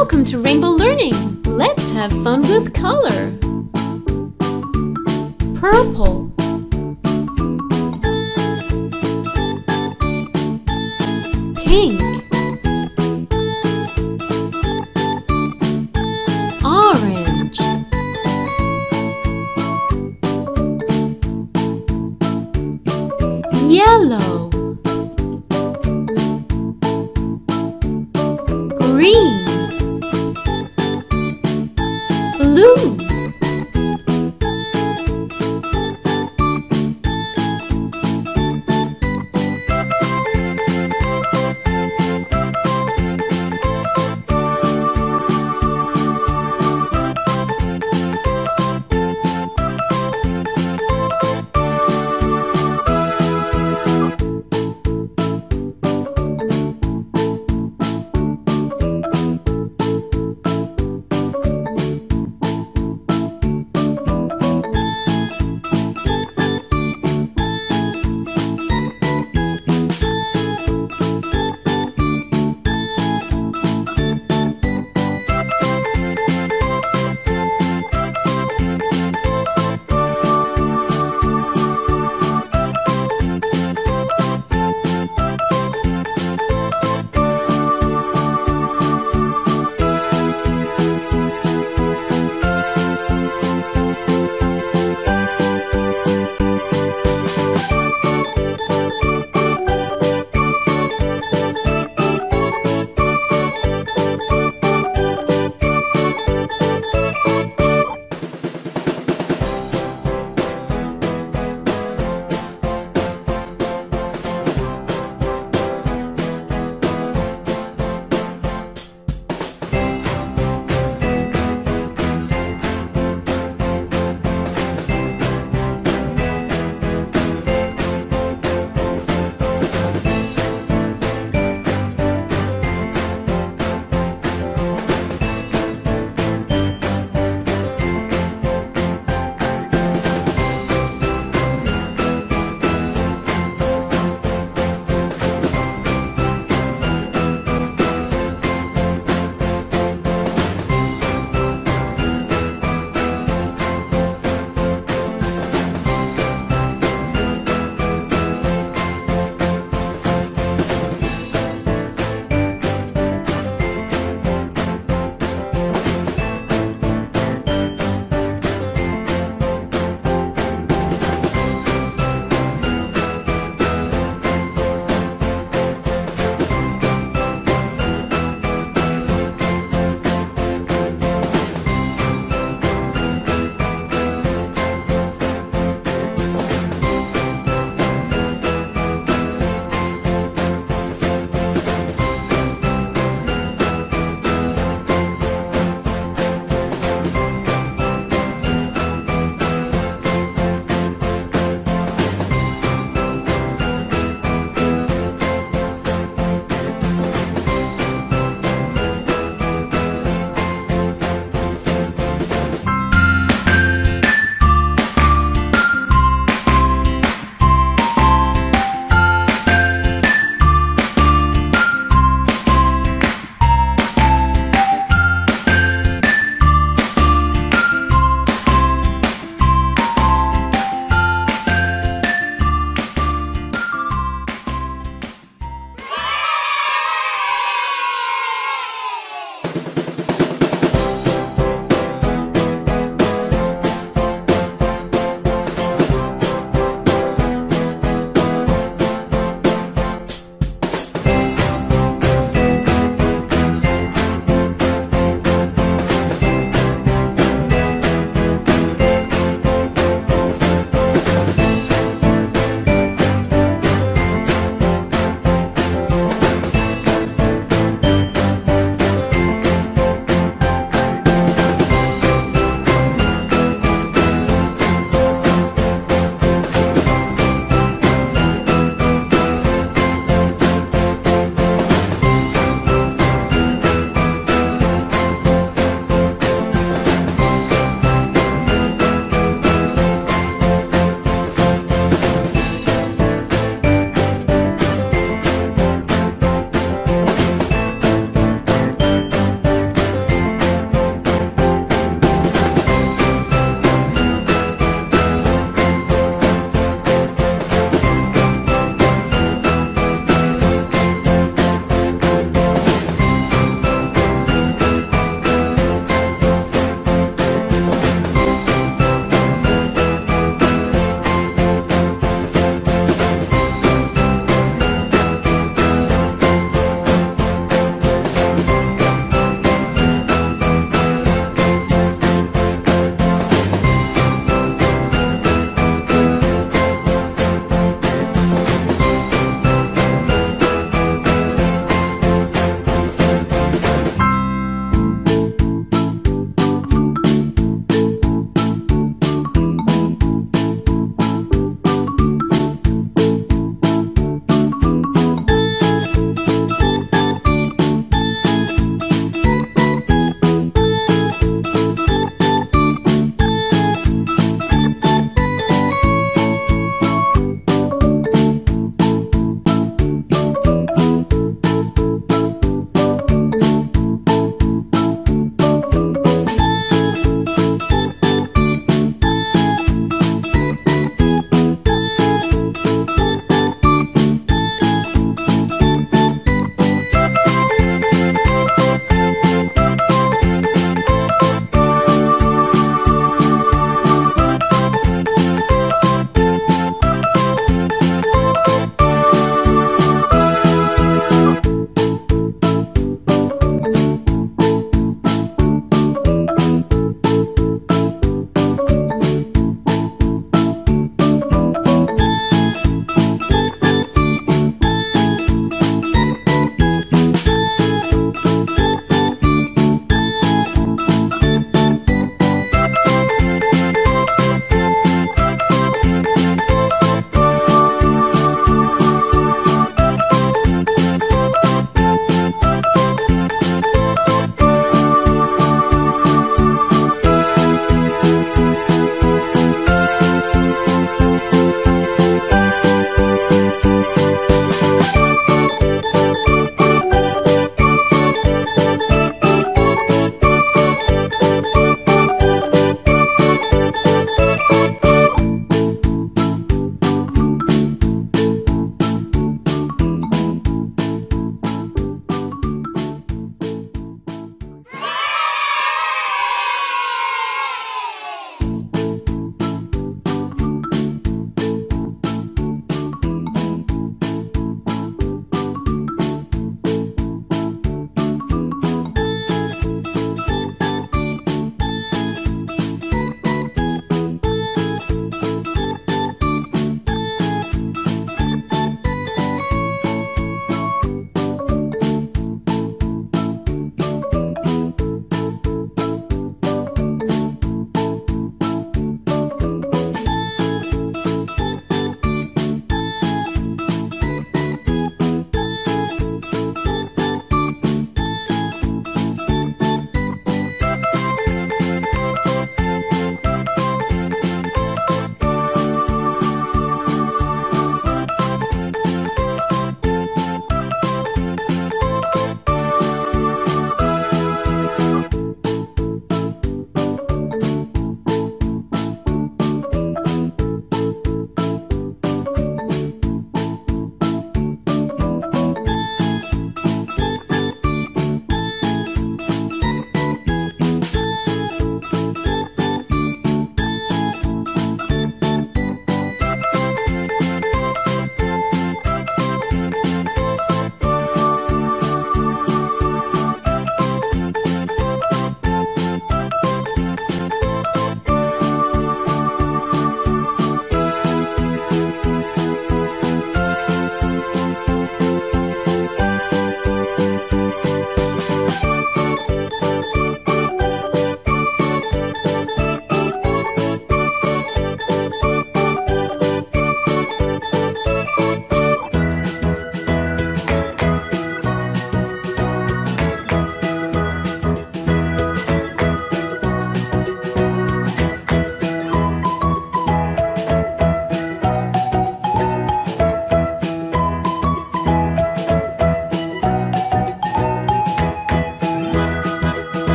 Welcome to Rainbow Learning. Let's have fun with color. Purple